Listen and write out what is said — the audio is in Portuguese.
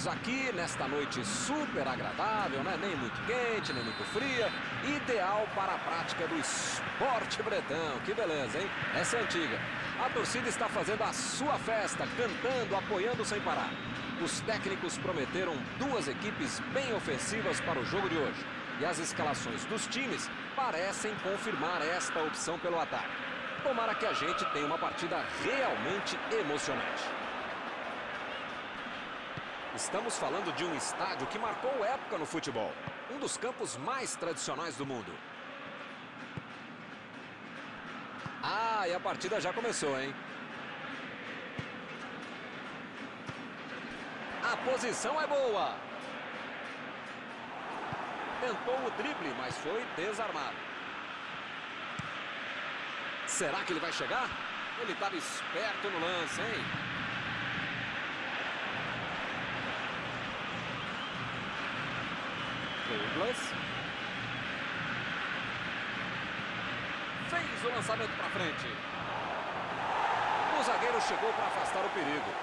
Estamos aqui nesta noite super agradável, né? nem muito quente, nem muito fria. Ideal para a prática do esporte bretão. Que beleza, hein? Essa é antiga. A torcida está fazendo a sua festa, cantando, apoiando sem parar. Os técnicos prometeram duas equipes bem ofensivas para o jogo de hoje. E as escalações dos times parecem confirmar esta opção pelo ataque. Tomara que a gente tenha uma partida realmente emocionante. Estamos falando de um estádio que marcou época no futebol. Um dos campos mais tradicionais do mundo. Ah, e a partida já começou, hein? A posição é boa. Tentou o drible, mas foi desarmado. Será que ele vai chegar? Ele estava esperto no lance, hein? Douglas. Fez o lançamento para frente. O zagueiro chegou para afastar o perigo.